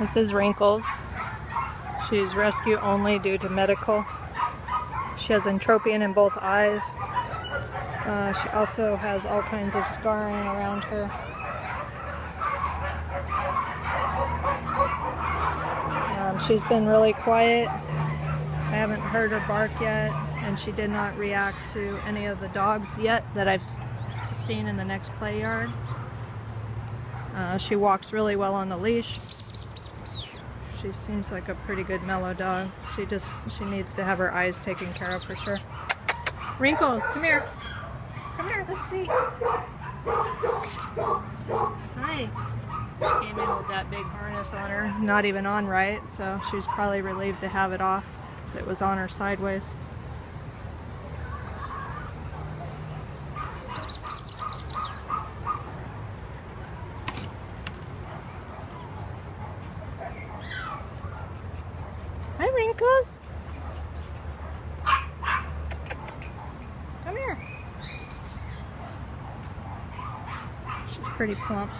This is Wrinkles. She's rescue only due to medical. She has entropion in both eyes. Uh, she also has all kinds of scarring around her. Um, she's been really quiet. I haven't heard her bark yet, and she did not react to any of the dogs yet that I've seen in the next play yard. Uh, she walks really well on the leash. She seems like a pretty good mellow dog. She just, she needs to have her eyes taken care of for sure. Wrinkles, come here. Come here, let's see. Hi. Came in with that big harness on her, not even on right, so she's probably relieved to have it off. because It was on her sideways. Hi, Come here. She's pretty plump.